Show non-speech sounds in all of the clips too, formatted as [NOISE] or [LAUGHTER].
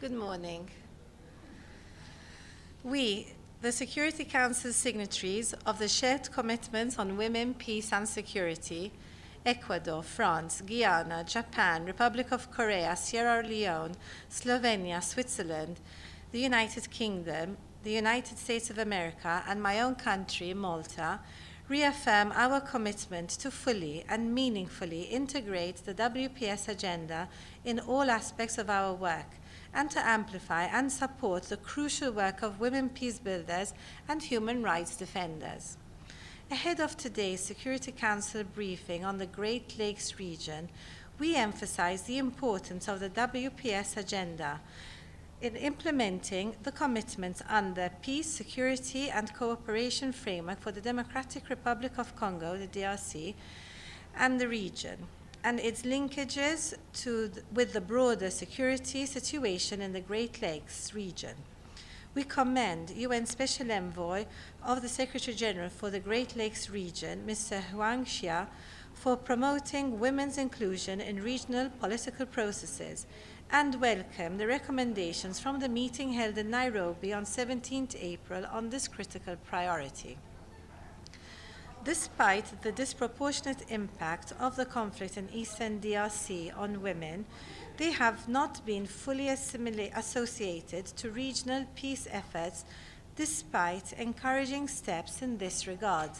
Good morning. We, the Security Council signatories of the shared commitments on women, peace and security, Ecuador, France, Guyana, Japan, Republic of Korea, Sierra Leone, Slovenia, Switzerland, the United Kingdom, the United States of America, and my own country, Malta, reaffirm our commitment to fully and meaningfully integrate the WPS agenda in all aspects of our work and to amplify and support the crucial work of women peace builders and human rights defenders. Ahead of today's Security Council briefing on the Great Lakes region, we emphasize the importance of the WPS agenda in implementing the commitments under the Peace, Security and Cooperation Framework for the Democratic Republic of Congo, the DRC, and the region, and its linkages to th with the broader security situation in the Great Lakes region. We commend UN Special Envoy of the Secretary General for the Great Lakes region, Mr. Huang Xia, for promoting women's inclusion in regional political processes and welcome the recommendations from the meeting held in Nairobi on 17th April on this critical priority. Despite the disproportionate impact of the conflict in eastern DRC on women, they have not been fully associated to regional peace efforts despite encouraging steps in this regard.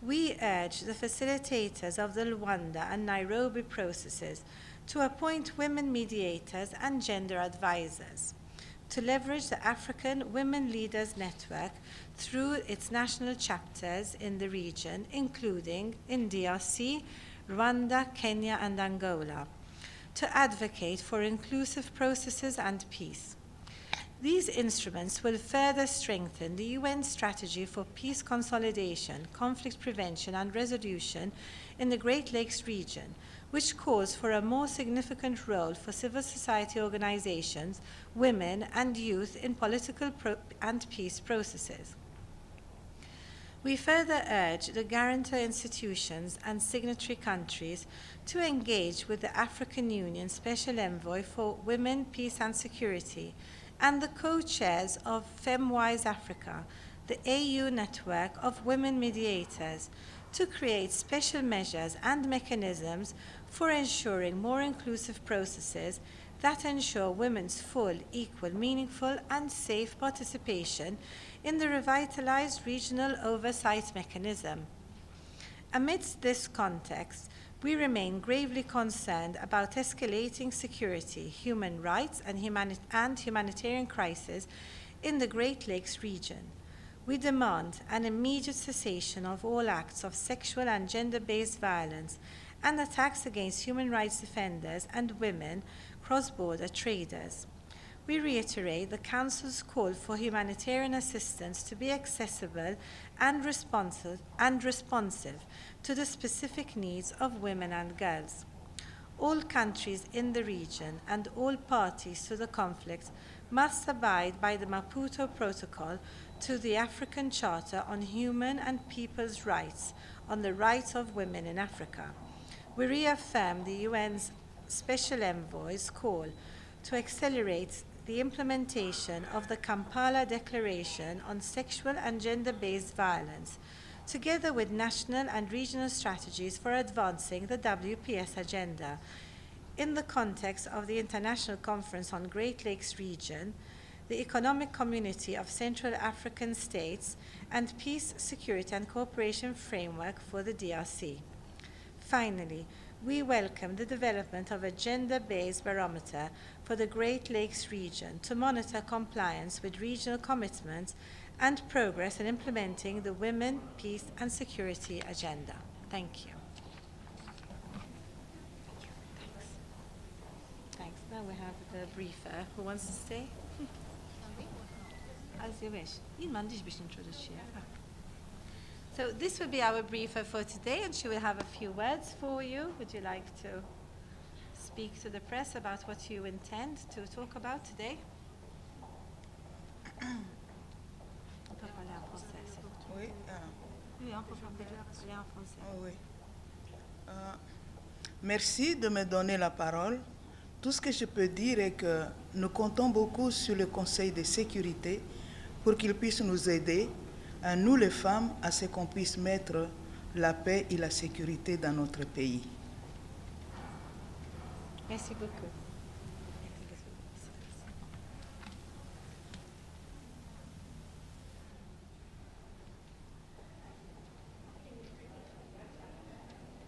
We urge the facilitators of the Luanda and Nairobi processes to appoint women mediators and gender advisors, to leverage the African Women Leaders Network through its national chapters in the region, including in DRC, Rwanda, Kenya, and Angola, to advocate for inclusive processes and peace. These instruments will further strengthen the UN strategy for peace consolidation, conflict prevention, and resolution in the Great Lakes region, which calls for a more significant role for civil society organizations, women, and youth in political and peace processes. We further urge the guarantor institutions and signatory countries to engage with the African Union Special Envoy for Women, Peace and Security and the co-chairs of FemWise Africa, the AU network of women mediators, to create special measures and mechanisms for ensuring more inclusive processes that ensure women's full, equal, meaningful, and safe participation in the revitalized regional oversight mechanism. Amidst this context, we remain gravely concerned about escalating security, human rights, and, humani and humanitarian crisis in the Great Lakes region. We demand an immediate cessation of all acts of sexual and gender based violence and attacks against human rights defenders and women cross border traders. We reiterate the Council's call for humanitarian assistance to be accessible and responsive, and responsive to the specific needs of women and girls. All countries in the region and all parties to the conflict must abide by the Maputo Protocol to the African Charter on Human and People's Rights on the Rights of Women in Africa we reaffirm the UN's Special Envoy's call to accelerate the implementation of the Kampala Declaration on Sexual and Gender-Based Violence, together with national and regional strategies for advancing the WPS agenda. In the context of the International Conference on Great Lakes Region, the Economic Community of Central African States, and Peace, Security and Cooperation Framework for the DRC. Finally, we welcome the development of a gender-based barometer for the Great Lakes region to monitor compliance with regional commitments and progress in implementing the Women, Peace and Security Agenda. Thank you. Thanks. Thanks. Now we have the briefer. Who wants to stay? As you wish. So this will be our briefer for today, and she will have a few words for you. Would you like to speak to the press about what you intend to talk about today? [COUGHS] Oui, euh, Oui, on peut parler en français. oh oui. Euh, merci de me donner la parole Tout ce que je peux dire est que nous comptons beaucoup sur le Conseil de sécurité pour qu'il puisse nous aider, à nous les femmes, à ce qu'on puisse mettre la paix et la sécurité dans notre pays. Merci beaucoup.